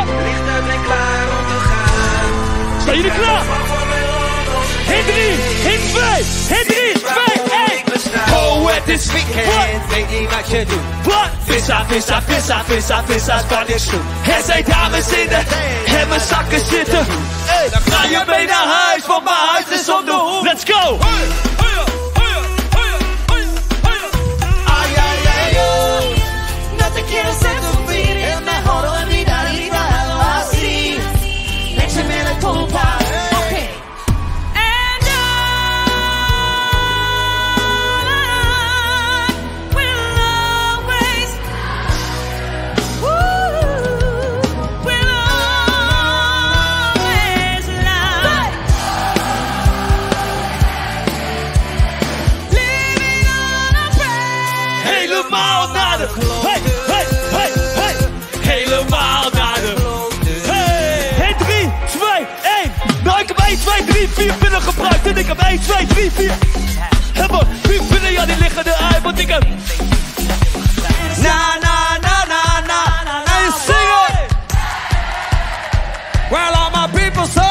op! En klaar om te gaan. Zijn jullie klaar? Hit 3, hit 2, hit 3, 2, 1. Oh, het is weekend, weet niet wat je doet. Wat? Vissa, vissa, vissa, vissa, vissa, van de stoel. Er zijn dames in de, en mijn zakken zitten. Dan ga je mee naar huis, want mijn huis is om de hoek. Let's go! Helemaal naar de... Hey, hey, hey, hey. Helemaal naar de... Hey, hey 3, 2, 1. Nou, ik heb 1, 2, 3, 4 pinnen gebruikt. En ik heb 1, 2, 3, 4. Hebben 4 pinnen, ja, die liggen eruit. Want ik heb... Na, na, na, na, na, na, na. En zingen! Well, all my people so